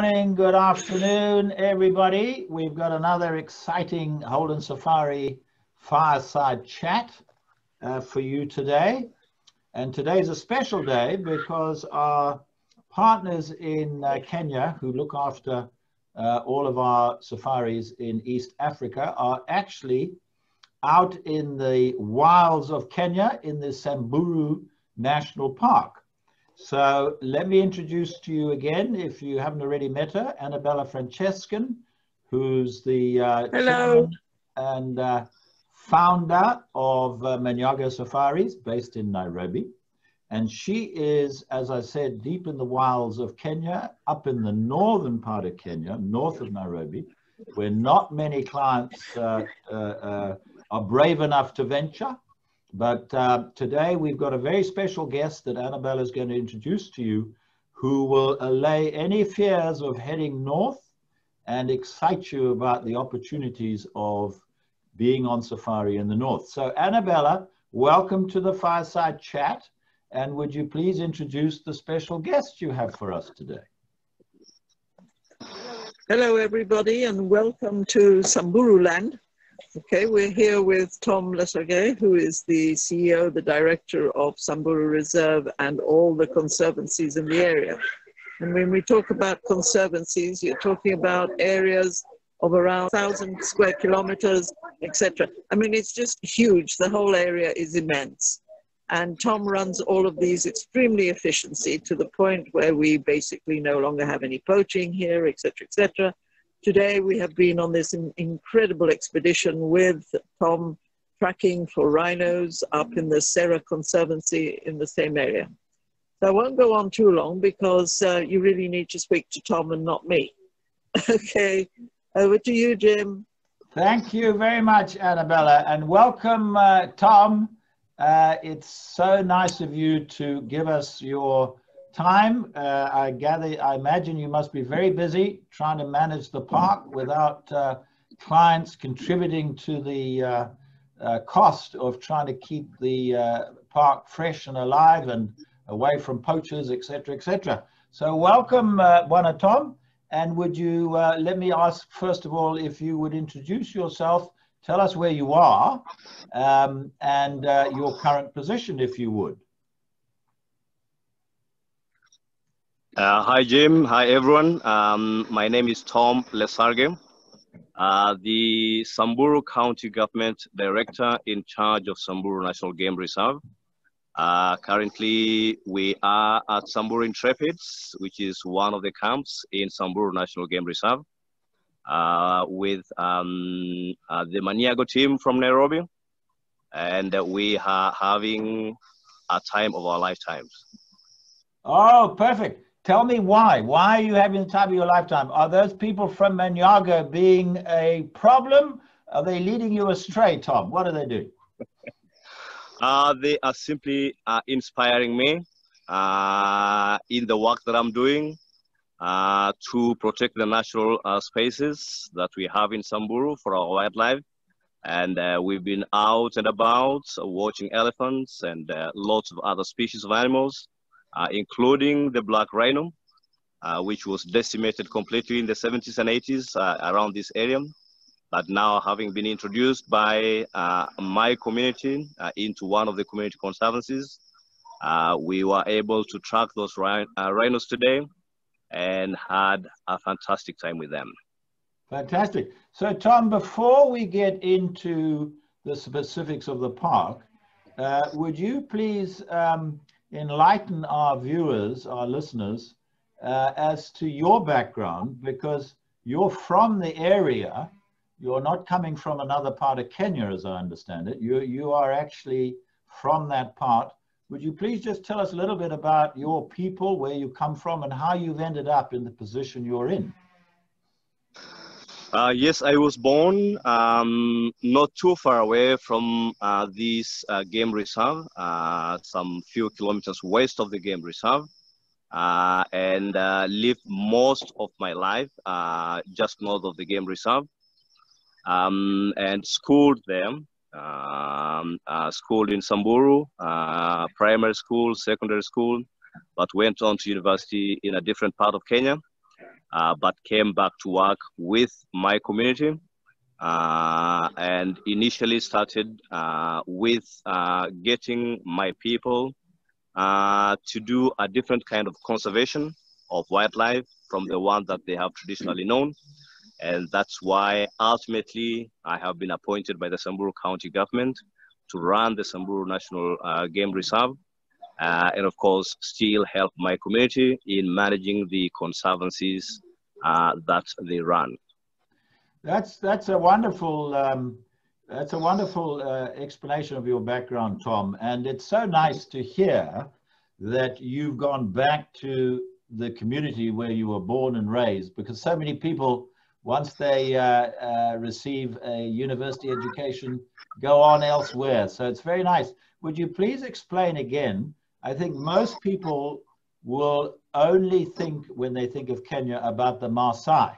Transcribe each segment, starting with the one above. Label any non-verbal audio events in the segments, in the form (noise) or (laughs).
morning, good afternoon, everybody. We've got another exciting Holden Safari fireside chat uh, for you today. And today's a special day because our partners in uh, Kenya who look after uh, all of our safaris in East Africa are actually out in the wilds of Kenya in the Samburu National Park. So let me introduce to you again, if you haven't already met her, Annabella Francescan, who's the uh, Hello. and uh, founder of uh, Manyago Safaris based in Nairobi. And she is, as I said, deep in the wilds of Kenya, up in the northern part of Kenya, north of Nairobi, where not many clients uh, uh, uh, are brave enough to venture. But uh, today we've got a very special guest that Annabella is going to introduce to you who will allay any fears of heading north and excite you about the opportunities of being on safari in the north. So Annabella, welcome to the Fireside Chat. And would you please introduce the special guest you have for us today? Hello, everybody, and welcome to Samburu Land. Okay, we're here with Tom Lesarge, who is the CEO, the director of Samburu Reserve and all the conservancies in the area. And when we talk about conservancies, you're talking about areas of around 1,000 square kilometers, etc. I mean, it's just huge. The whole area is immense. And Tom runs all of these extremely efficiently to the point where we basically no longer have any poaching here, etc., etc. Today we have been on this incredible expedition with Tom tracking for rhinos up in the Sera Conservancy in the same area. So I won't go on too long because uh, you really need to speak to Tom and not me. (laughs) okay, over to you, Jim. Thank you very much, Annabella, and welcome, uh, Tom. Uh, it's so nice of you to give us your time. Uh, I gather, I imagine you must be very busy trying to manage the park without uh, clients contributing to the uh, uh cost of trying to keep the uh, park fresh and alive and away from poachers, etc., etc. So welcome, uh, Bwana Tom. And would you let me ask, first of all, if you would introduce yourself, tell us where you are um, and your current position, if you would. Uh, hi, Jim. Hi, everyone. Um, my name is Tom Lesarge, uh, the Samburu County Government Director in charge of Samburu National Game Reserve. Uh, currently, we are at Samburu Intrepids, which is one of the camps in Samburu National Game Reserve, uh, with um, uh, the Manyago team from Nairobi. And we are having a time of our lifetimes. Oh, perfect. Tell me why. Why are you having the time of your lifetime? Are those people from Manyago being a problem? Are they leading you astray, Tom? What are they doing? (laughs) Uh, they are simply uh, inspiring me uh, in the work that I'm doing uh, to protect the natural uh, spaces that we have in Samburu for our wildlife. And uh, we've been out and about watching elephants and lots of other species of animals including the black rhino, uh, which was decimated completely in the 70s and 80s uh, around this area. But now having been introduced by my community into one of the community conservancies, we were able to track those rhinos today and had a fantastic time with them. Fantastic. So, Tom, before we get into the specifics of the park, uh, would you please um, enlighten our viewers, our listeners, uh, as to your background because you're from the area. You're not coming from another part of Kenya, as I understand it. You, you are actually from that part. Would you please just tell us a little bit about your people, where you come from, and how you've ended up in the position you're in? Uh, yes, I was born um, not too far away from uh, this uh, game reserve, uh, some few kilometers west of the game reserve, uh, and uh, lived most of my life just north of the game reserve, um, and schooled there. Um, schooled in Samburu, primary school, secondary school, but went on to university in a different part of Kenya uh, but came back to work with my community uh, and initially started uh, with uh, getting my people uh, to do a different kind of conservation of wildlife from the one that they have traditionally known. And that's why ultimately I have been appointed by the Samburu County government to run the Samburu National uh, Game Reserve. Uh, and of course, still help my community in managing the conservancies uh, that they run. That's that's a wonderful um, that's a wonderful uh, explanation of your background, Tom. And it's so nice to hear that you've gone back to the community where you were born and raised, because so many people, once they uh, uh, receive a university education, go on elsewhere. So it's very nice. Would you please explain again? I think most people will only think when they think of Kenya about the Maasai.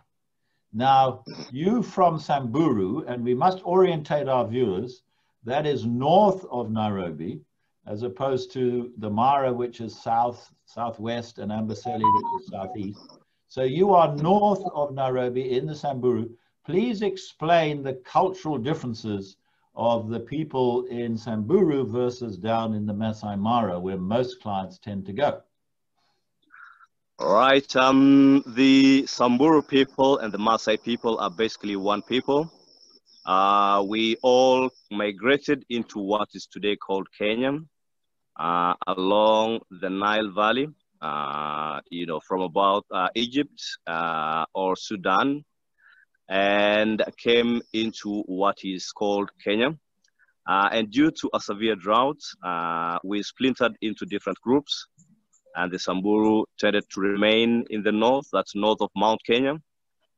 Now, you from Samburu, and we must orientate our viewers, that is north of Nairobi, as opposed to the Mara, which is south, southwest, and Amboseli, which is southeast. So you are north of Nairobi in the Samburu. Please explain the cultural differences of the people in Samburu versus down in the Masai Mara, where most clients tend to go. Right. Um, the Samburu people and the Maasai people are basically one people. Uh, we all migrated into what is today called Kenya, uh, along the Nile Valley, uh, you know, from about uh, Egypt uh, or Sudan, and came into what is called Kenya. Uh, and due to a severe drought, we splintered into different groups and the Samburu tended to remain in the north, that's north of Mount Kenya,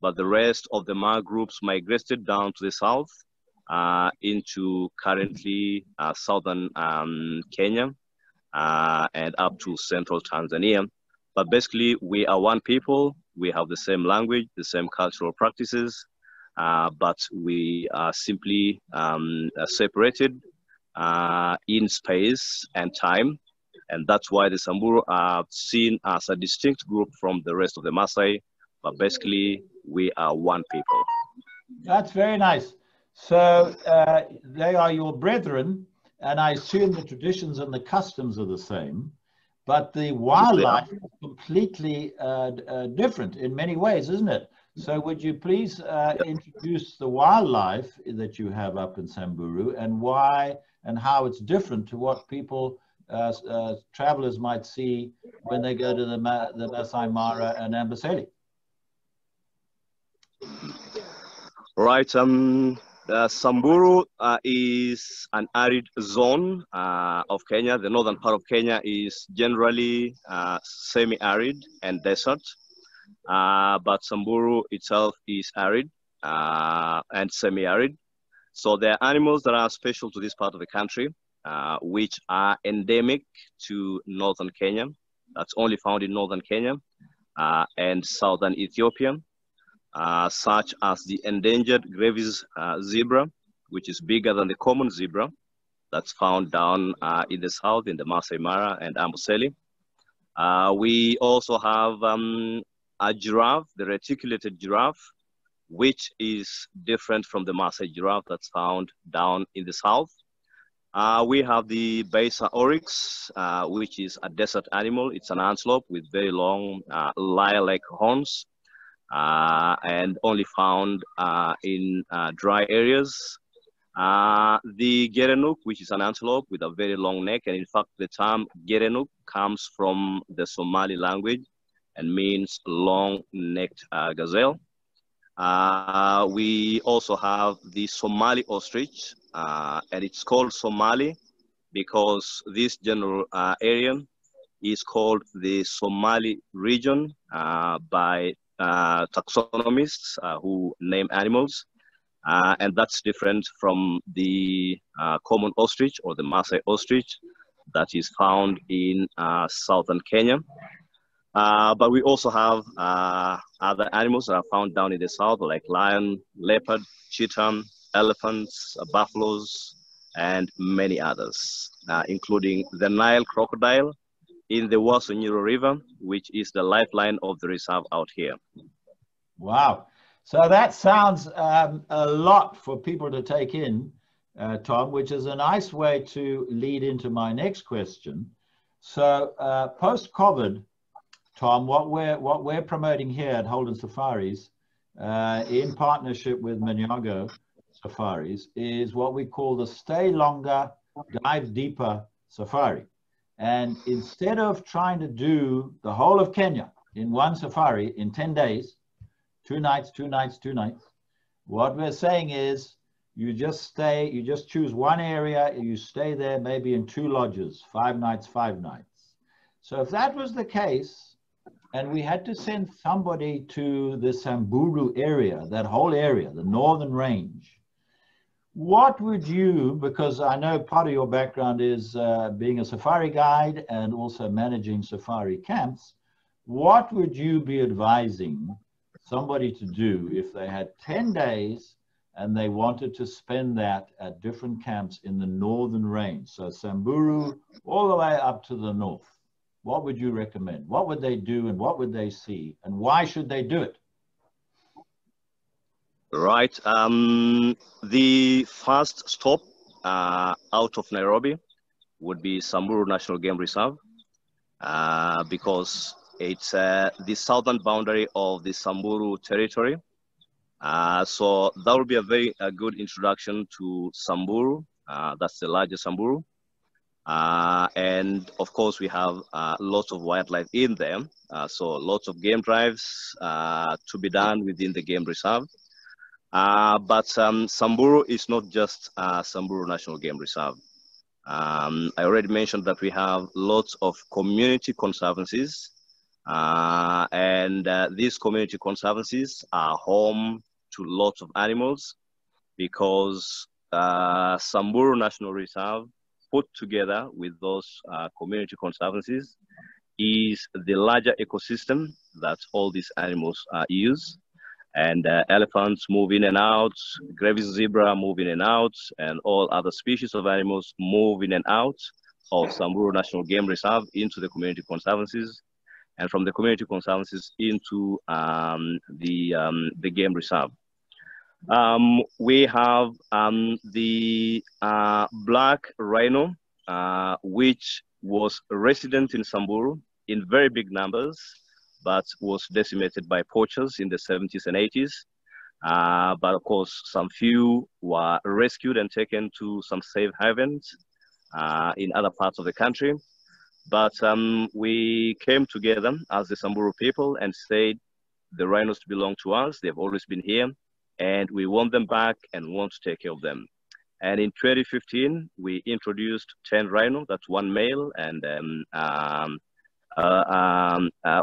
but the rest of the Maa groups migrated down to the south uh, into currently uh, southern um, Kenya uh, and up to central Tanzania. But basically, we are one people. We have the same language, the same cultural practices, uh, but we are simply um, separated uh, in space and time and that's why the Samburu are seen as a distinct group from the rest of the Maasai, but basically we are one people. That's very nice. So uh, they are your brethren, and I assume the traditions and the customs are the same, but the wildlife is completely uh, uh, different in many ways, isn't it? So would you please uh, introduce the wildlife that you have up in Samburu and why and how it's different to what people uh, uh, travelers might see when they go to the, Ma the Masai Mara and Amboseli? Right. Um, Samburu uh, is an arid zone uh, of Kenya. The northern part of Kenya is generally uh, semi-arid and desert, uh, but Samburu itself is arid uh, and semi-arid. So there are animals that are special to this part of the country. Uh, which are endemic to northern Kenya. That's only found in northern Kenya and southern Ethiopia, uh, such as the endangered Grevy's uh, zebra, which is bigger than the common zebra. That's found down uh, in the south in the Masai Mara and Amboseli. we also have um, a giraffe, the reticulated giraffe, which is different from the Masai giraffe that's found down in the south. Uh, we have the Beisa oryx, uh, which is a desert animal. It's an antelope with very long uh, lyre-like horns uh, and only found uh, in uh, dry areas. the Gerenuk, which is an antelope with a very long neck. And in fact, the term Gerenuk comes from the Somali language and means long-necked gazelle. we also have the Somali ostrich, uh, and it's called Somali because this general uh, area is called the Somali region uh, by uh, taxonomists uh, who name animals. Uh, and that's different from the common ostrich or the Maasai ostrich that is found in southern Kenya. but we also have other animals that are found down in the south, like lion, leopard, cheetah, elephants, uh, buffaloes, and many others, uh, including the Nile crocodile in the Uaso Nyiro River, which is the lifeline of the reserve out here. Wow. So that sounds um, a lot for people to take in, uh, Tom, which is a nice way to lead into my next question. So uh, post-COVID, Tom, what we're what we're promoting here at Holden Safaris, uh, in partnership with Manyago Safaris, is what we call the Stay Longer, Dive Deeper Safari. And instead of trying to do the whole of Kenya in one safari in 10 days, two nights, two nights, two nights, what we're saying is you just stay, you just choose one area, you stay there maybe in two lodges, five nights, five nights. So if that was the case, and we had to send somebody to the Samburu area, that whole area, the northern range, what would you, because I know part of your background is uh, being a safari guide and also managing safari camps, what would you be advising somebody to do if they had 10 days and they wanted to spend that at different camps in the northern range? So Samburu all the way up to the north. What would you recommend? What would they do and what would they see? And why should they do it? Right. Um, the first stop uh, out of Nairobi would be Samburu National Game Reserve uh, because it's uh, the southern boundary of the Samburu territory. Uh, so that would be a very a good introduction to Samburu. Uh, that's the largest Samburu. Uh, and of course, we have lots of wildlife in them. so lots of game drives to be done within the game reserve. Uh, but um, Samburu is not just uh, Samburu National Game Reserve. Um, I already mentioned that we have lots of community conservancies, uh, and uh, these community conservancies are home to lots of animals because uh, Samburu National Reserve put together with those uh, community conservancies is the larger ecosystem that all these animals use and uh, elephants move in and out, Grevy's zebra move in and out, and all other species of animals move in and out of Samburu National Game Reserve into the community conservancies, and from the community conservancies into um, the, um, the game reserve. Um, we have um, the uh, black rhino, uh, which was resident in Samburu in very big numbers but was decimated by poachers in the 70s and 80s. Uh, but of course, some few were rescued and taken to some safe havens uh, in other parts of the country. But um, we came together as the Samburu people and said the rhinos belong to us. They've always been here, and we want them back and want to take care of them. And in 2015, we introduced 10 rhino, that's one male, and um, um, um, uh,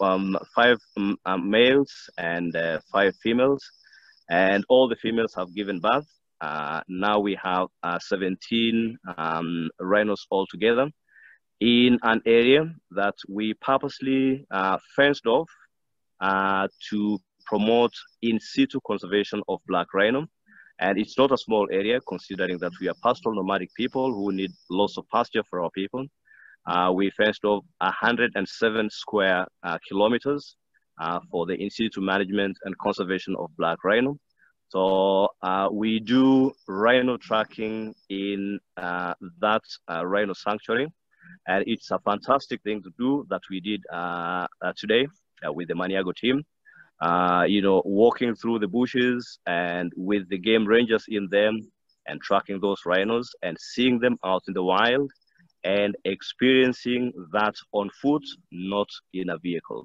um, five um, um, males and uh, five females, and all the females have given birth. now we have 17 um, rhinos altogether in an area that we purposely fenced off to promote in situ conservation of black rhino. And it's not a small area considering that we are pastoral nomadic people who need lots of pasture for our people. Uh, we fenced off 107 square uh, kilometers uh, for the in situ management and conservation of black rhino. So uh, we do rhino tracking in uh, that uh, rhino sanctuary. And it's a fantastic thing to do that we did today with the Manyago team. you know, walking through the bushes and with the game rangers in them and tracking those rhinos and seeing them out in the wild and experiencing that on foot, not in a vehicle.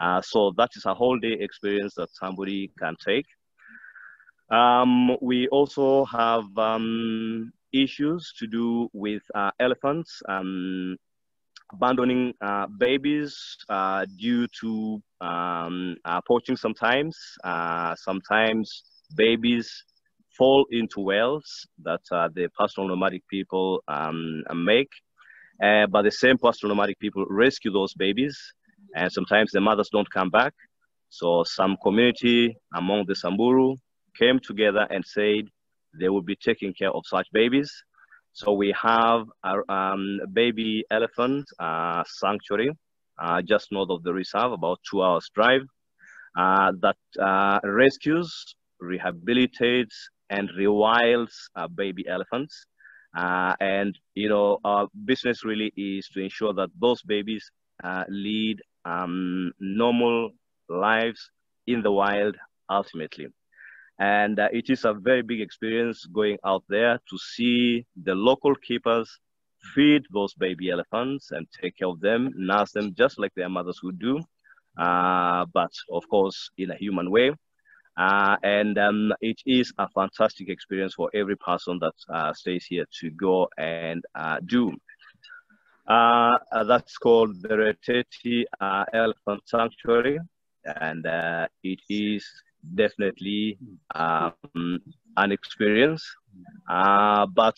Uh, so that is a whole day experience that somebody can take. Um, we also have um, issues to do with uh, elephants um, abandoning uh, babies uh, due to um, uh, poaching sometimes. Uh, sometimes babies fall into wells that uh, the pastoral nomadic people um, make. Uh, but the same pastoral nomadic people rescue those babies, and sometimes the mothers don't come back. So some community among the Samburu came together and said they will be taking care of such babies. So we have a um, baby elephant uh, sanctuary uh, just north of the reserve, about two hours drive. uh, that uh, rescues, rehabilitates, and rewilds uh, baby elephants. Uh, and you know, our business really is to ensure that those babies uh, lead um, normal lives in the wild ultimately. And uh, it is a very big experience going out there to see the local keepers feed those baby elephants and take care of them, nurse them just like their mothers would do, uh, but of course in a human way. Uh, and um, it is a fantastic experience for every person that uh, stays here to go and uh, do. Uh, that's called the Reteti uh, Elephant Sanctuary, and it is definitely um, an experience. but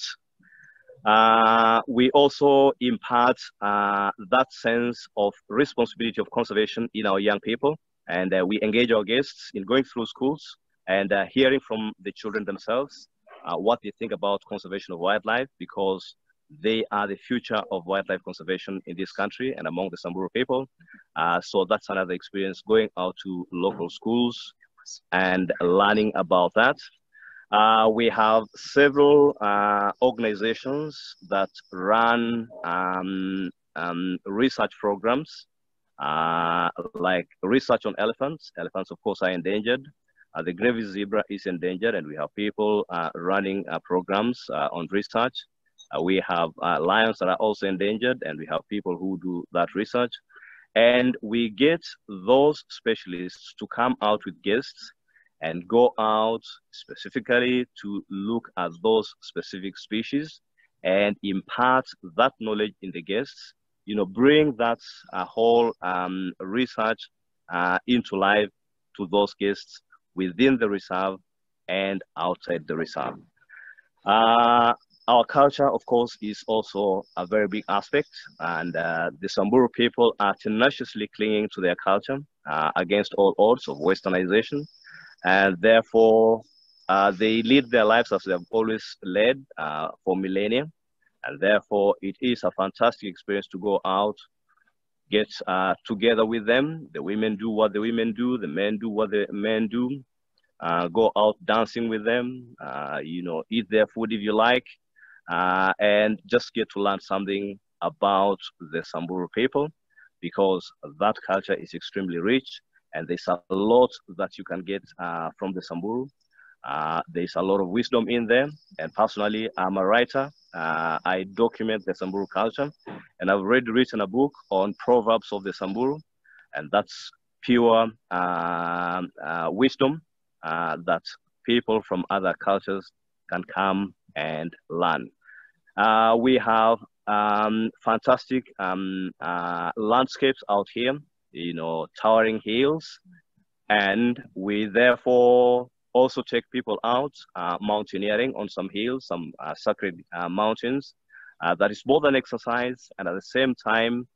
uh, we also impart uh, that sense of responsibility of conservation in our young people. And uh, we engage our guests in going through schools and uh, hearing from the children themselves uh, what they think about conservation of wildlife because they are the future of wildlife conservation in this country and among the Samburu people. Uh, so that's another experience going out to local schools and learning about that. Uh, we have several uh, organizations that run um, um, research programs, uh, like research on elephants. Elephants, of course, are endangered. Uh, the Grevy's zebra is endangered, and we have people uh, running uh, programs on research. we have lions that are also endangered, and we have people who do that research. And we get those specialists to come out with guests and go out specifically to look at those specific species and impart that knowledge in the guests, you know, bring that uh, whole um, research uh, into life to those guests within the reserve and outside the reserve. Uh, our culture, of course, is also a very big aspect, and uh, the Samburu people are tenaciously clinging to their culture uh, against all odds of westernization and therefore uh, they lead their lives as they have always led for millennia. And therefore, it is a fantastic experience to go out, get uh, together with them. The women do what the women do, the men do what the men do. Uh, go out dancing with them, uh, you know, eat their food if you like, uh, and just get to learn something about the Samburu people because that culture is extremely rich and there's a lot that you can get uh, from the Samburu. Uh, there's a lot of wisdom in there. And personally, I'm a writer. Uh, I document the Samburu culture, and I've already written a book on proverbs of the Samburu, and that's pure um, uh, wisdom uh, that people from other cultures can come and learn. Uh, we have um, fantastic um, landscapes out here you know, towering hills. And we therefore also take people out uh, mountaineering on some hills, some uh, sacred uh, mountains. That is both an exercise and at the same time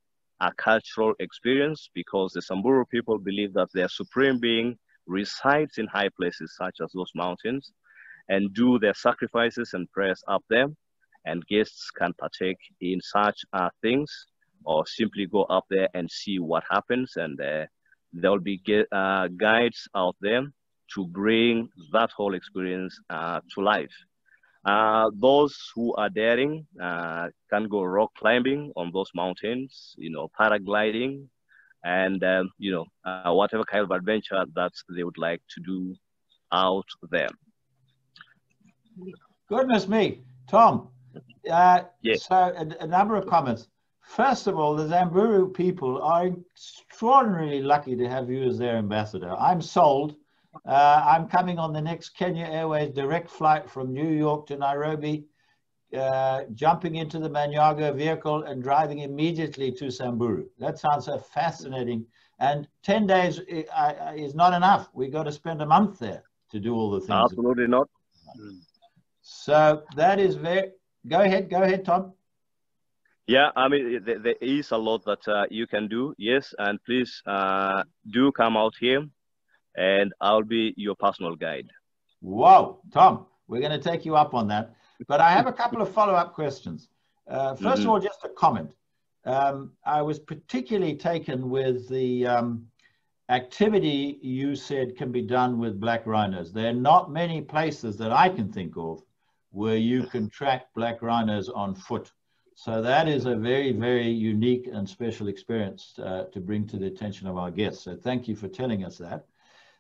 a cultural experience because the Samburu people believe that their supreme being resides in high places such as those mountains and do their sacrifices and prayers up there. And guests can partake in such uh, things or simply go up there and see what happens. And uh, there'll be uh, guides out there to bring that whole experience uh, to life. Uh, those who are daring uh, can go rock climbing on those mountains, you know, paragliding, and um, you know, uh, whatever kind of adventure that they would like to do out there. Goodness me, Tom. Uh, yes. So a, a, number of comments. First of all, the Samburu people are extraordinarily lucky to have you as their ambassador. I'm sold. Uh, I'm coming on the next Kenya Airways direct flight from New York to Nairobi, uh, jumping into the Manyago vehicle and driving immediately to Samburu. That sounds so fascinating. And 10 days is not enough. We've got to spend a month there to do all the things. Absolutely not. So that is very, go ahead, go ahead, Tom. Yeah, I mean, there, there is a lot that uh, you can do. Yes, and please uh, do come out here, and I'll be your personal guide. Wow, Tom, we're going to take you up on that. But I have a couple of follow-up questions. Uh, 1st mm -hmm. of mm-hmm. all, just a comment. Um, I was particularly taken with the um, activity you said can be done with black rhinos. There are not many places that I can think of where you can track black rhinos on foot. So that is a very, very unique and special experience uh, to bring to the attention of our guests. So thank you for telling us that.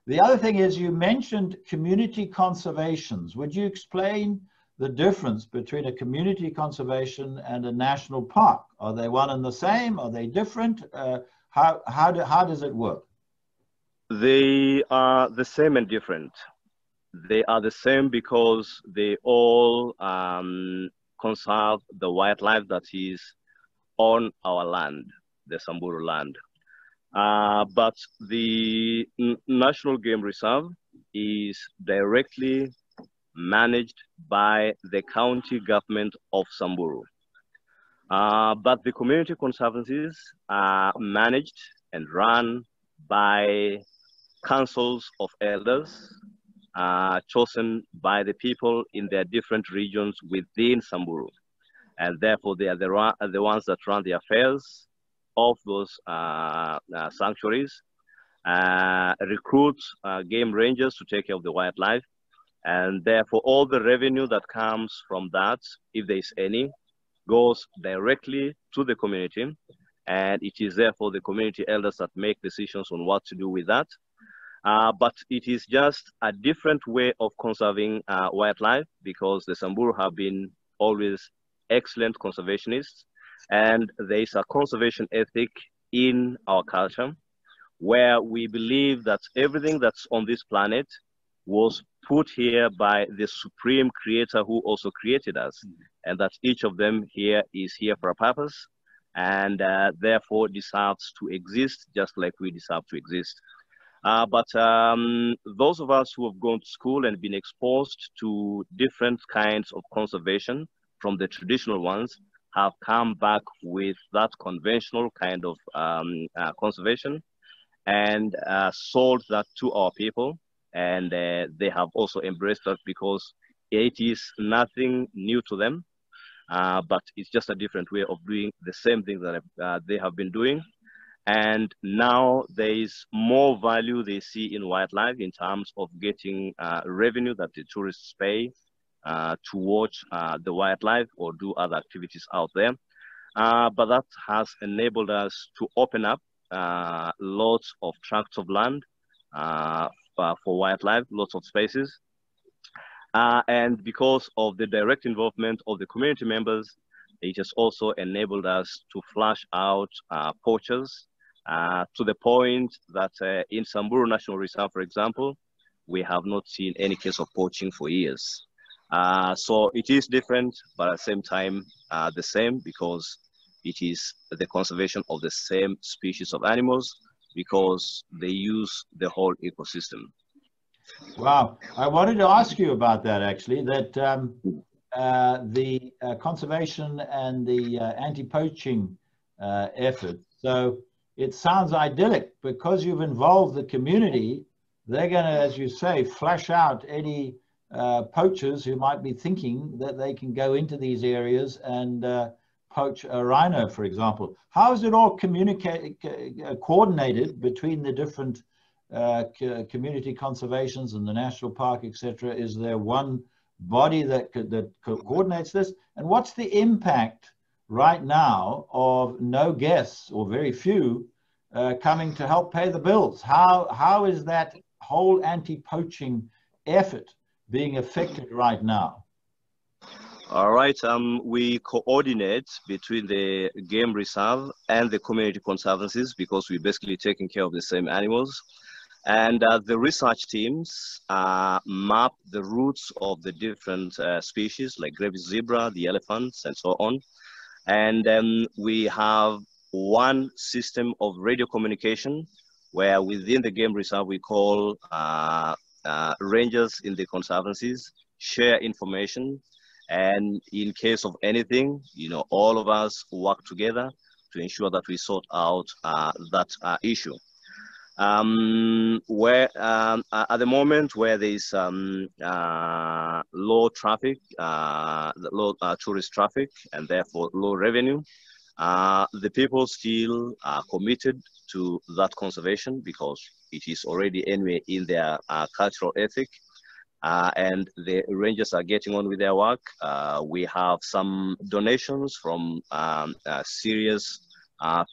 The other thing is you mentioned community conservations. Would you explain the difference between a community conservation and a national park? Are they one and the same? Are they different? Uh, how, how, do, how does it work? They are the same and different. They are the same because they all um, conserve the wildlife that is on our land, the Samburu land. Uh, but the National Game Reserve is directly managed by the county government of Samburu. Uh, but the community conservancies are managed and run by councils of elders uh, chosen by the people in their different regions within Samburu. And therefore, they are the, the ones that run the affairs of those uh, uh, sanctuaries, uh, recruit uh, game rangers to take care of the wildlife, and therefore, all the revenue that comes from that, if there is any, goes directly to the community. And it is therefore the community elders that make decisions on what to do with that. Uh, but it is just a different way of conserving uh, wildlife because the Samburu have been always excellent conservationists. And there is a conservation ethic in our culture where we believe that everything that's on this planet was put here by the supreme creator who also created us mm -hmm. and that each of them here is here for a purpose and uh, therefore deserves to exist just like we deserve to exist uh, but um, those of us who have gone to school and been exposed to different kinds of conservation from the traditional ones have come back with that conventional kind of um, uh, conservation and uh, sold that to our people and uh, they have also embraced that because it is nothing new to them, uh, but it's just a different way of doing the same thing that uh, they have been doing. And now there is more value they see in wildlife in terms of getting uh, revenue that the tourists pay uh, to watch uh, the wildlife or do other activities out there. but that has enabled us to open up lots of tracts of land uh, uh, for wildlife, lots of spaces. Uh, and because of the direct involvement of the community members, it has also enabled us to flush out uh, poachers uh, to the point that uh, in Samburu National Reserve, for example, we have not seen any case of poaching for years. Uh, so it is different, but at the same time, the same because it is the conservation of the same species of animals because they use the whole ecosystem. Wow. I wanted to ask you about that actually, that um, uh, the uh, conservation and the uh, anti-poaching uh, effort. So it sounds idyllic because you've involved the community. They're going to, as you say, flush out any uh, poachers who might be thinking that they can go into these areas and uh, poach a rhino, for example. How is it all communicated, uh, coordinated between the different uh, community conservations and the national park, etc.? Is there one body that that coordinates this? And what's the impact right now of no guests or very few uh, coming to help pay the bills? How how is that whole anti-poaching effort being affected right now? All right, um, we coordinate between the game reserve and the community conservancies because we're basically taking care of the same animals. And uh, the research teams uh, map the routes of the different uh, species like grevy's zebra, the elephants, and so on. And then we have one system of radio communication where within the game reserve we call uh, uh, rangers in the conservancies share information and in case of anything, you know, all of us work together to ensure that we sort out uh, that uh, issue. Um, where um, at the moment where there is um, uh, low traffic, uh, low uh, tourist traffic, and therefore low revenue, uh, the people still are committed to that conservation because it is already anyway in their uh, cultural ethic. Uh, and the rangers are getting on with their work. Uh, we have some donations from um, serious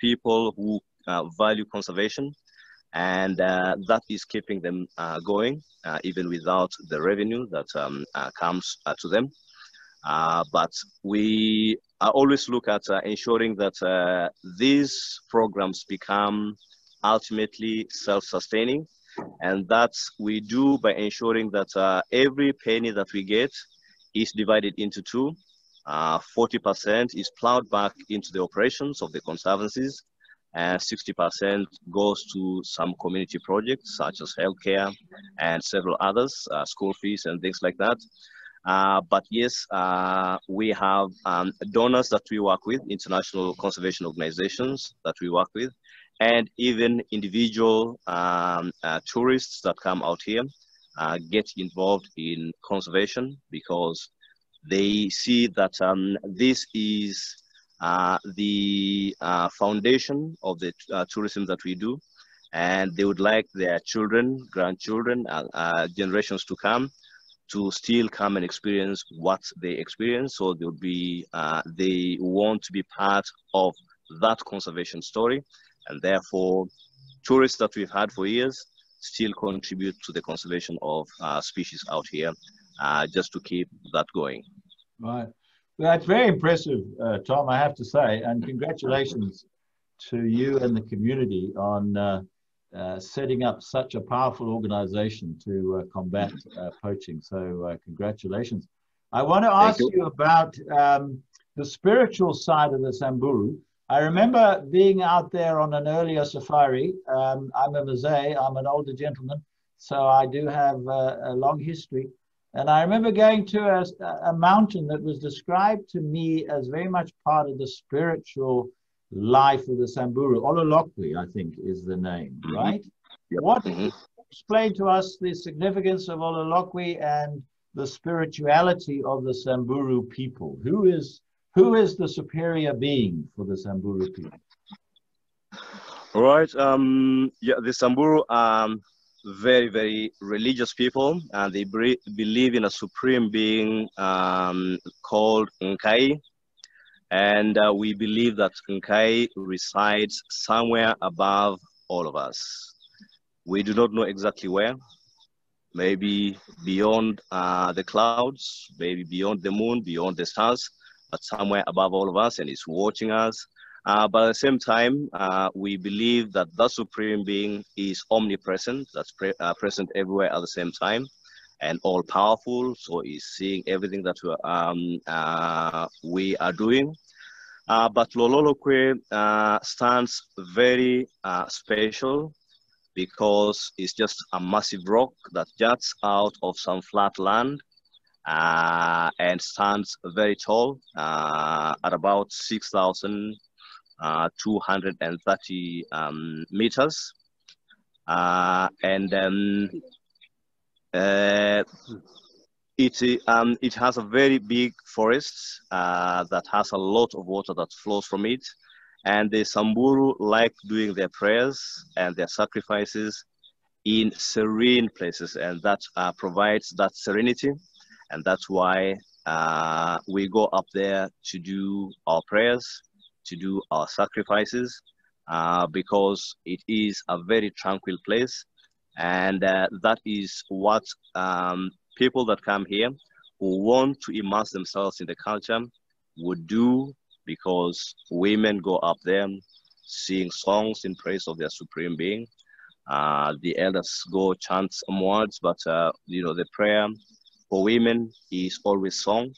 people who value conservation and uh, that is keeping them uh, going uh, even without the revenue that um, comes to them. but we always look at ensuring that these programs become ultimately self-sustaining and that we do by ensuring that uh, every penny that we get is divided into two. 40% uh, is plowed back into the operations of the conservancies and 60% goes to some community projects such as healthcare and several others, uh, school fees and things like that. Uh, but yes, uh, we have um, donors that we work with, international conservation organizations that we work with, and even individual um, uh, tourists that come out here uh, get involved in conservation because they see that um, this is uh, the uh, foundation of the uh, tourism that we do. And they would like their children, grandchildren, generations to come to still come and experience what they experience. So they'll be, they want to be part of that conservation story. And therefore, tourists that we've had for years still contribute to the conservation of uh, species out here, uh, just to keep that going. Right. That's very impressive, uh, Tom, I have to say, and congratulations to you and the community on uh, uh, setting up such a powerful organization to uh, combat uh, poaching. So uh, congratulations. I want to ask you. you. about um, the spiritual side of the Samburu. I remember being out there on an earlier safari. Um, I'm a Maasai, I'm an older gentleman, so I do have a long history. And I remember going to a, a, mountain that was described to me as very much part of the spiritual life of the Samburu. Ololokwe, I think, is the name, mm-hmm. right? Yep. What mm-hmm. explain to us the significance of Ololokwe and the spirituality of the Samburu people? Who is who is the superior being for the Samburu people? All right. Um, yeah, the Samburu are very, very religious people, and they believe in a supreme being um, called Nkai. And uh, we believe that Nkai resides somewhere above all of us. We do not know exactly where, maybe beyond uh, the clouds, maybe beyond the moon, beyond the stars, somewhere above all of us, and is watching us uh, but at the same time, uh, we believe that the Supreme Being is omnipresent, that's pre uh, present everywhere at the same time, and all powerful, so he's seeing everything that we, um, uh, we are doing. Uh, but Ololokwe uh, stands very special because it's just a massive rock that juts out of some flat land and stands very tall at about 6,000 uh, 230 um, meters. Uh, and um, uh, it, um, it has a very big forest uh, that has a lot of water that flows from it. And the Samburu like doing their prayers and their sacrifices in serene places, and that uh, provides that serenity. And that's why uh, we go up there to do our prayers to do our sacrifices uh, because it is a very tranquil place. And uh, that is what um, people that come here who want to immerse themselves in the culture would do because women go up there sing songs in praise of their supreme being. Uh, the elders go chant some words, but uh, you know the prayer for women is always song,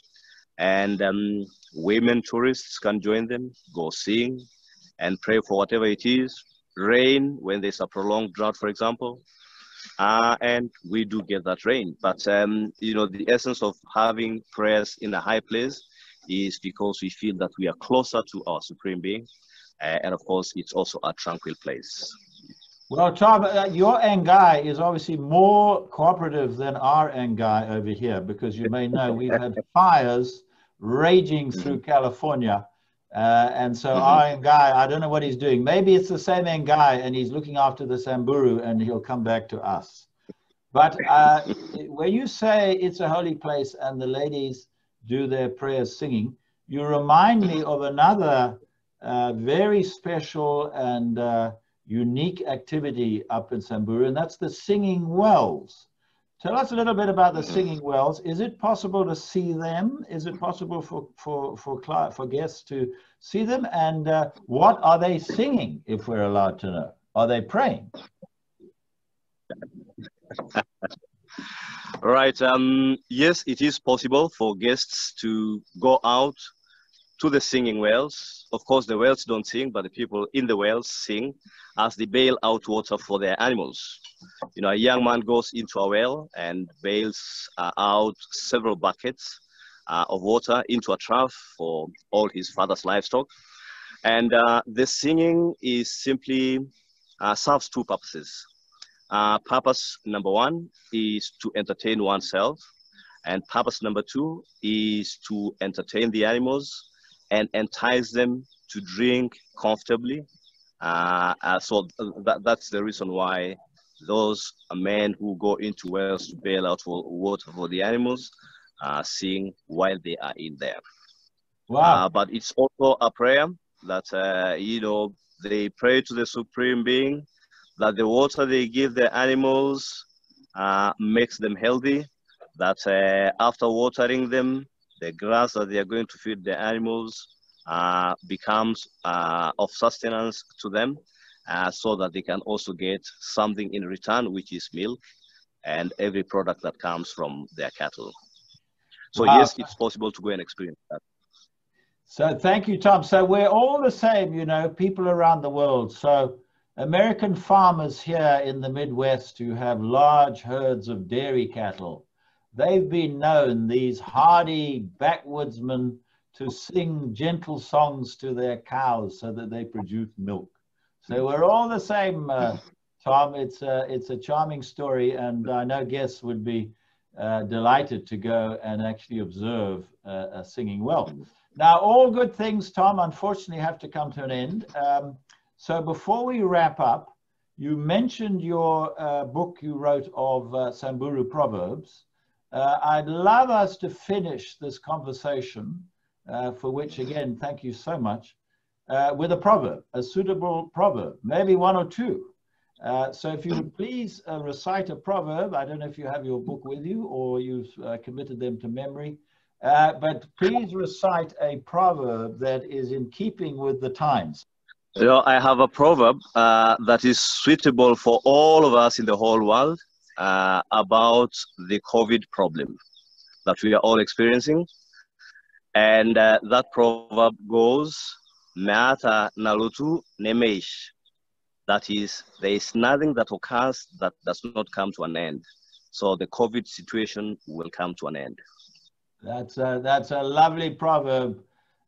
and um, women tourists can join them, go sing and pray for whatever it is, rain when there's a prolonged drought, for example. Uh, and we do get that rain. But, um, you know, the essence of having prayers in a high place is because we feel that we are closer to our Supreme Being. Uh, and of course, it's also a tranquil place. Well, Tom, uh, your Ngai is obviously more cooperative than our Ngai over here because you may know we've had (laughs) fires raging through California Uh, and so mm-hmm. our guy, I don't know what he's doing. Maybe it's the same guy, and he's looking after the Samburu, and he'll come back to us. But uh, when you say it's a holy place and the ladies do their prayers singing, you remind me of another uh, very special and uh, unique activity up in Samburu, and that's the singing wells. Tell us a little bit about the singing wells. Is it possible to see them? Is it possible for for for for guests to see them? And uh, what are they singing? If we're allowed to know, are they praying? (laughs) right. Um, yes, it is possible for guests to go out to the singing wells. Of course, the wells don't sing, but the people in the wells sing as they bail out water for their animals. You know, a young man goes into a well and bails uh, out several buckets uh, of water into a trough for all his father's livestock. And uh, the singing is simply uh, serves two purposes. Uh, purpose number one is to entertain oneself, and purpose number two is to entertain the animals and entice them to drink comfortably. Uh, uh, so that, that's the reason why those men who go into wells to bail out for water for the animals uh, sing while they are in there. Wow. Uh, but it's also a prayer that, uh, you know, they pray to the Supreme Being that the water they give the animals uh, makes them healthy, that uh, after watering them, the grass that they are going to feed the animals uh, becomes uh, of sustenance to them uh, so that they can also get something in return, which is milk and every product that comes from their cattle. So wow. yes, it's possible to go and experience that. So thank you, Tom. So we're all the same, you know, people around the world. So American farmers here in the Midwest who have large herds of dairy cattle they've been known, these hardy backwoodsmen, to sing gentle songs to their cows so that they produce milk. So we're all the same, uh, Tom. It's a, it's a charming story, and I know guests would be uh, delighted to go and actually observe uh, a singing well. Now, all good things, Tom, unfortunately have to come to an end. Um, so before we wrap up, you mentioned your uh, book you wrote of uh, Samburu Proverbs. Uh, I'd love us to finish this conversation, uh, for which, again, thank you so much, uh, with a proverb, a suitable proverb, maybe one or two. Uh, so if you would please uh, recite a proverb, I don't know if you have your book with you or you've uh, committed them to memory, but please recite a proverb that is in keeping with the times. Know, I have a proverb that is suitable for all of us in the whole world uh, about the COVID problem that we are all experiencing. And uh, that proverb goes, Meata nalutu nemeish. That is, there is nothing that occurs that does not come to an end. So the COVID situation will come to an end. That's a, that's a lovely proverb.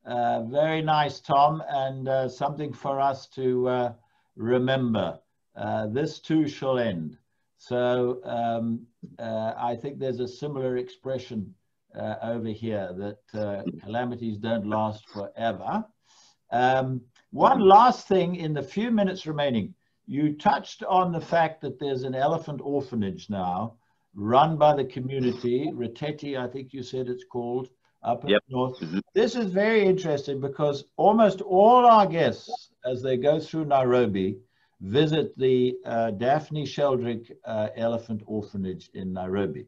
Uh, very nice, Tom, and uh, something for us to uh, remember. Uh, this too shall end. So um, uh, I think there's a similar expression uh, over here that uh, calamities don't last forever. Um, one last thing in the few minutes remaining, you touched on the fact that there's an elephant orphanage now run by the community, Reteti, I think you said it's called, up yep. north. Mm-hmm. This is very interesting because almost all our guests, as they go through Nairobi, visit the uh, Daphne Sheldrick uh, Elephant Orphanage in Nairobi.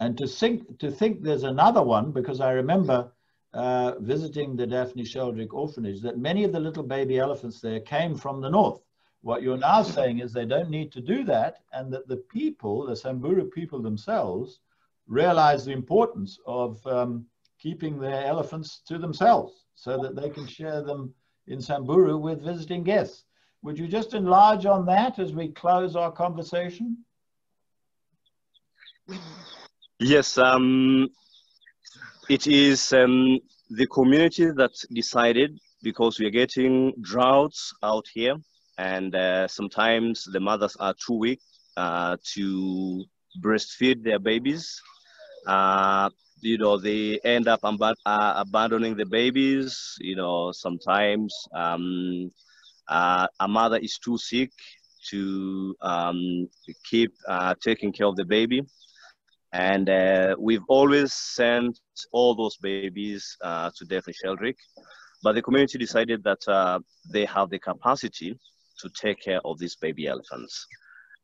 And to think, to think there's another one, because I remember uh, visiting the Daphne Sheldrick Orphanage, that many of the little baby elephants there came from the north. What you're now saying is they don't need to do that, and that the people, the Samburu people themselves, realize the importance of um, keeping their elephants to themselves so that they can share them in Samburu with visiting guests. Would you just enlarge on that as we close our conversation? Yes, um, it is um, the community that decided because we are getting droughts out here and uh, sometimes the mothers are too weak uh, to breastfeed their babies. Uh, you know, they end up ab- uh, abandoning the babies. You know, sometimes um, uh, a mother is too sick to um, keep uh, taking care of the baby. And uh, we've always sent all those babies uh, to Daphne Sheldrick, but the community decided that uh, they have the capacity to take care of these baby elephants.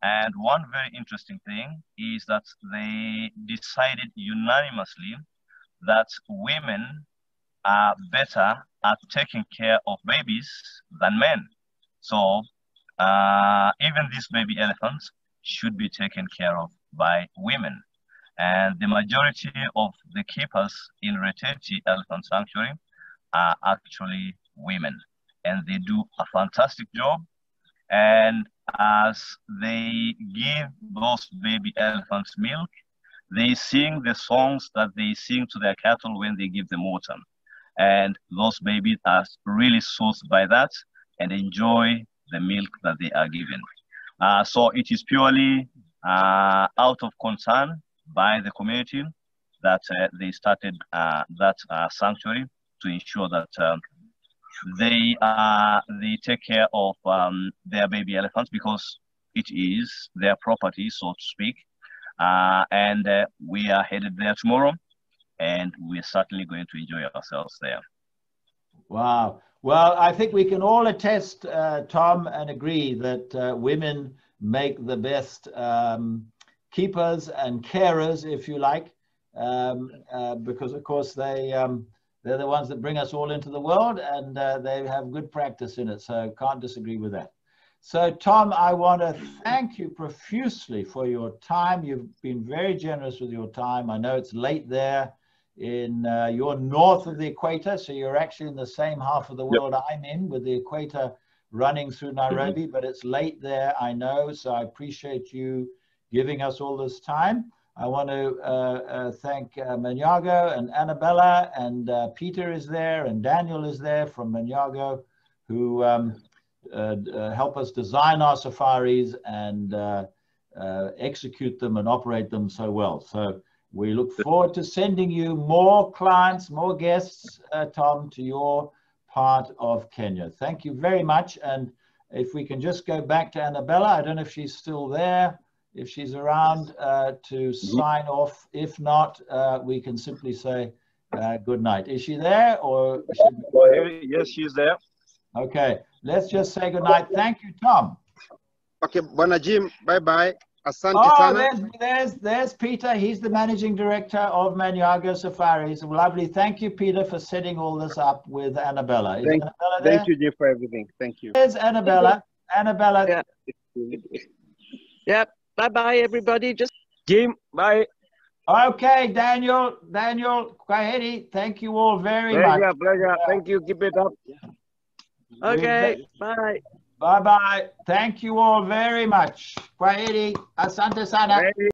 And one very interesting thing is that they decided unanimously that women are better at taking care of babies than men. So uh, even these baby elephants should be taken care of by women. And the majority of the keepers in Reteti Elephant Sanctuary are actually women. And they do a fantastic job. And as they give those baby elephants milk, they sing the songs that they sing to their cattle when they give them water. And those babies are really soothed by that and enjoy the milk that they are given. Uh, so it is purely uh, out of concern by the community that uh, they started uh, that uh, sanctuary to ensure that um, they uh, they take care of um, their baby elephants because it is their property, so to speak. And we are headed there tomorrow, and we're certainly going to enjoy ourselves there. Wow. Well, I think we can all attest, uh, Tom, and agree that uh, women make the best um, keepers and carers, if you like, um, uh, because of course they um, they're the ones that bring us all into the world, and uh, they have good practice in it. So can't disagree with that. So Tom, I want to thank you profusely for your time. You've been very generous with your time. I know it's late there in uh, you're north of the equator, so you're actually in the same half of the world yep. I'm in, with the equator running through Nairobi. Mm -hmm. But it's late there, I know. So I appreciate you giving us all this time. I want to uh, uh, thank uh, Manyago and Annabella, and uh, Peter is there, and Daniel is there from Manyago, who um, uh, uh, help us design our safaris and execute them and operate them so well. So we look forward to sending you more clients, more guests, Tom, to your part of Kenya. Thank you very much. And if we can just go back to Annabella, I don't know if she's still there if she's around uh, to sign off. If not, uh, we can simply say uh, good night. Is she there or? Yes, she's there. Okay, let's just say good night. Thank you, Tom. Okay, Bwana Jim, bye-bye. Asante oh, sana. There's, there's, there's Peter. He's the managing director of Manyago Safaris. Lovely. Thank you, Peter, for setting all this up with Annabella. Is thank, Annabella thank you, Jim, for everything. Thank you. There's Annabella. Annabella. Yeah. Yep. Bye bye, everybody. Just Jim, bye. Okay, Daniel, Daniel, Kwaheri, thank you all very pleasure, much. Pleasure, Thank you. Keep it up. Okay, bye. Bye bye. Thank you all very much. Kwaheri, asante sana.